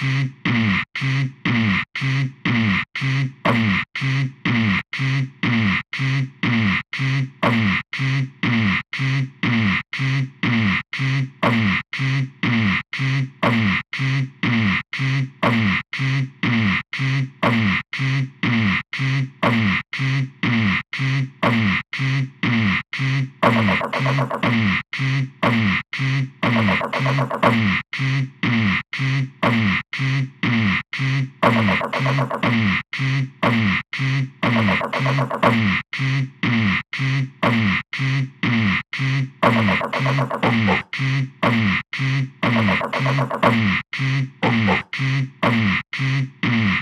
Mm-hmm. Mm-hmm.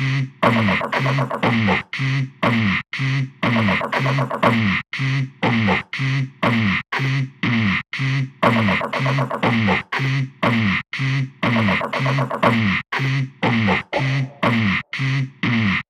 Mm-hmm. ピーポンのピーポンのピーポンのピーポンのピーポンのピーポンのピーポンのピーポンのピーポンのピーポンのピーポンのピーポンのピーポンのピーポンのピーポンのピーポンのピーポンのピーポンのピーポンのピーポン